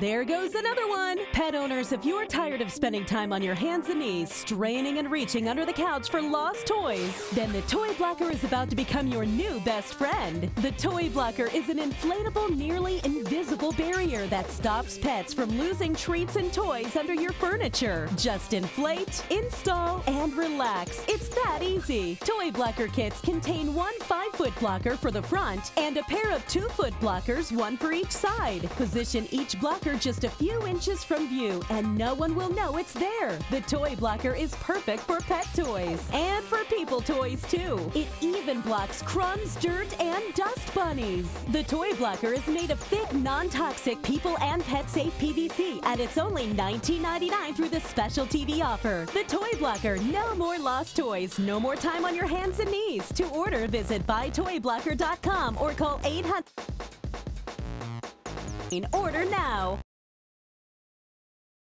There goes another one. Pet owners, if you're tired of spending time on your hands and knees, straining and reaching under the couch for lost toys, then the Toy Blocker is about to become your new best friend. The Toy Blocker is an inflatable, nearly invisible barrier that stops pets from losing treats and toys under your furniture. Just inflate, install, and relax. It's that easy. Toy Blocker kits contain one 5-foot blocker for the front and a pair of 2-foot blockers, one for each side. Position each blocker just a few inches from view and no one will know it's there. The toy blocker is perfect for pet toys and for people toys too. It even blocks crumbs, dirt, and dust bunnies. The toy blocker is made of thick, non-toxic people and pet safe PVC and it's only $19.99 through the special TV offer. The toy blocker, no more lost toys, no more time on your hands and knees. To order, visit buytoyblocker.com or call 800 Order now.